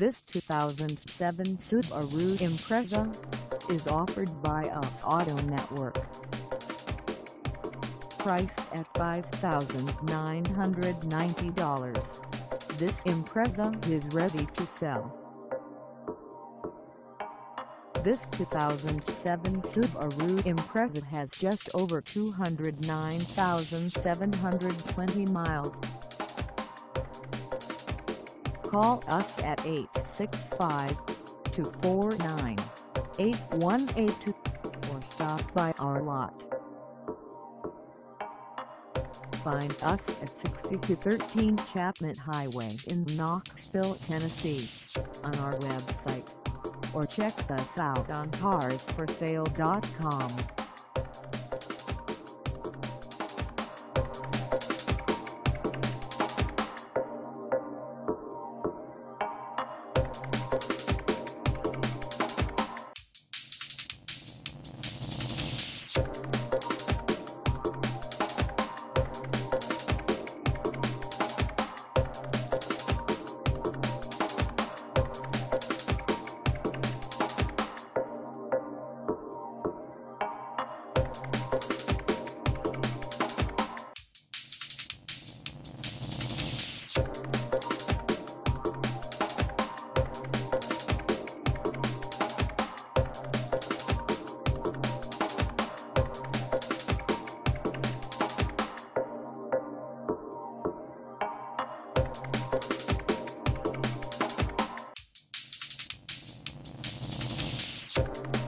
This 2007 Subaru Impreza is offered by US Auto Network. Priced at $5,990, this Impreza is ready to sell. This 2007 Subaru Impreza has just over 209,720 miles. Call us at 865-249-8182 or stop by our lot. Find us at 6213 Chapman Highway in Knoxville, Tennessee on our website or check us out on carsforsale.com. Thank